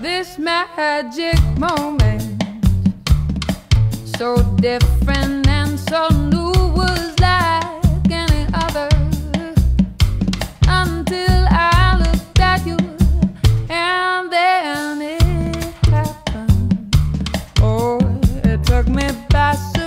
this magic moment. So different and so new was like any other. Until I looked at you, and then it happened. Oh, it took me by surprise.